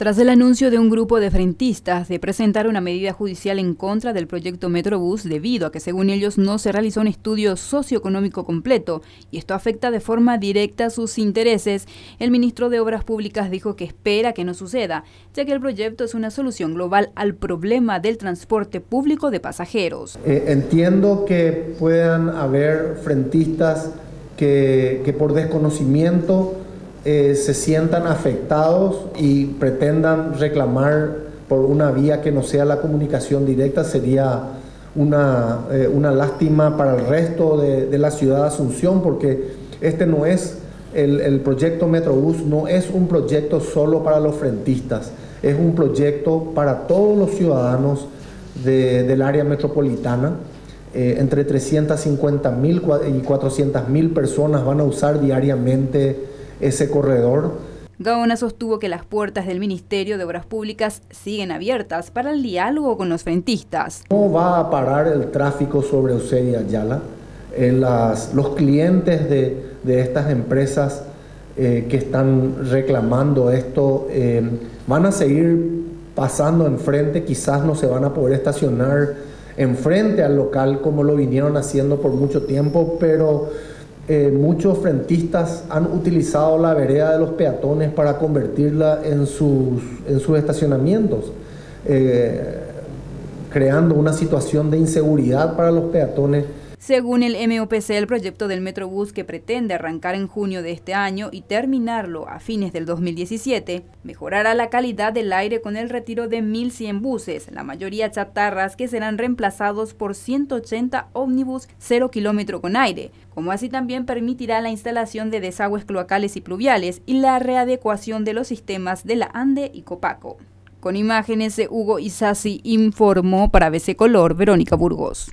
Tras el anuncio de un grupo de frentistas de presentar una medida judicial en contra del proyecto Metrobús debido a que según ellos no se realizó un estudio socioeconómico completo y esto afecta de forma directa sus intereses, el ministro de Obras Públicas dijo que espera que no suceda, ya que el proyecto es una solución global al problema del transporte público de pasajeros. Eh, entiendo que puedan haber frentistas que, que por desconocimiento eh, se sientan afectados y pretendan reclamar por una vía que no sea la comunicación directa sería una, eh, una lástima para el resto de, la ciudad de Asunción porque este no es el, el, proyecto Metrobús no es un proyecto solo para los frentistas, es un proyecto para todos los ciudadanos del área metropolitana. Eh, entre 350 mil y 400 mil personas van a usar diariamente ese corredor. Gaona sostuvo que las puertas del Ministerio de Obras Públicas siguen abiertas para el diálogo con los frentistas. ¿Cómo va a parar el tráfico sobre Eusebio Ayala? Eh, las, los clientes de, de estas empresas eh, que están reclamando esto eh, van a seguir pasando enfrente, quizás no se van a poder estacionar enfrente al local como lo vinieron haciendo por mucho tiempo, pero eh, muchos frentistas han utilizado la vereda de los peatones para convertirla en sus, en sus estacionamientos, eh, creando una situación de inseguridad para los peatones según el MOPC, el proyecto del Metrobús que pretende arrancar en junio de este año y terminarlo a fines del 2017, mejorará la calidad del aire con el retiro de 1.100 buses, la mayoría chatarras que serán reemplazados por 180 ómnibus 0 kilómetro con aire, como así también permitirá la instalación de desagües cloacales y pluviales y la readecuación de los sistemas de la ANDE y Copaco. Con imágenes de Hugo Isasi informó para BC Color Verónica Burgos.